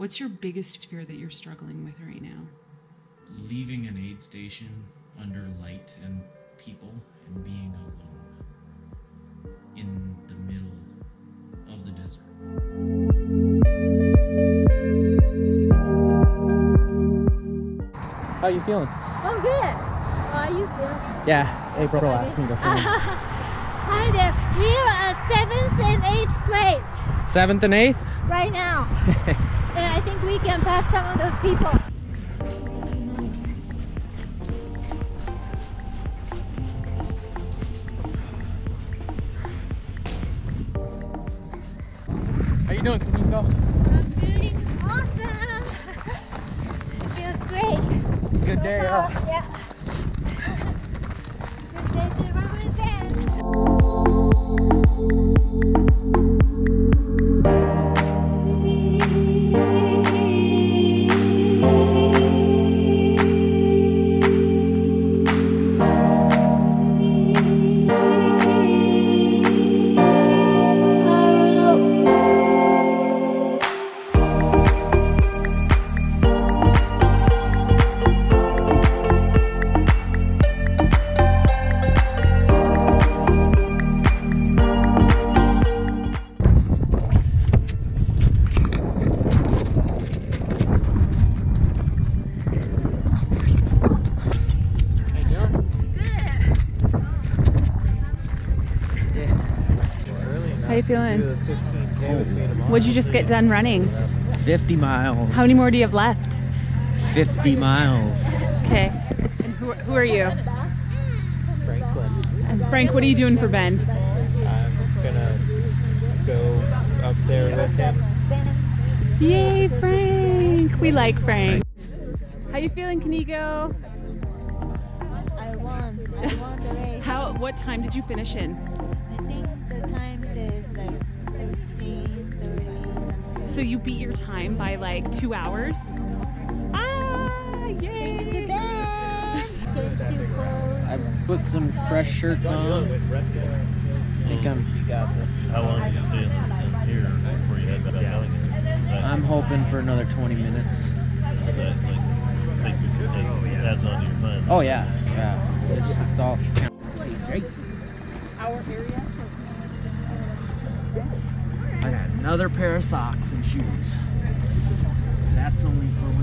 What's your biggest fear that you're struggling with right now? Leaving an aid station under light and people and being alone in the middle of the desert. How are you feeling? Oh, good. How are you feeling? Yeah, April asked me to film. Hi there. We are seventh and eighth grades Seventh and eighth? right now. I think we can pass some of those people. How you doing, Kamiko? I'm doing awesome. Feels great. Good day, So, uh, yeah. How you feeling? What'd you just get done running? 50 miles. How many more do you have left? 50 miles. Okay. And who, who are you? Franklin. And Frank, what are you doing for Ben? I'm gonna go up there with him. Yay, Frank! We like Frank. How you feeling, Kaniko? I won. I won the race. How? What time did you finish in? So you beat your time by like two hours? Ah! Thanks to Yay! Ben. Change to clothes. I put some fresh shirts on. I think I'm. How long did you stay in, in here before you head back out? That, I'm hoping for another 20 minutes. that like, take you, it adds on to your time. Oh yeah, yeah. It's, it's all. Our area. Another pair of socks and shoes. That's only for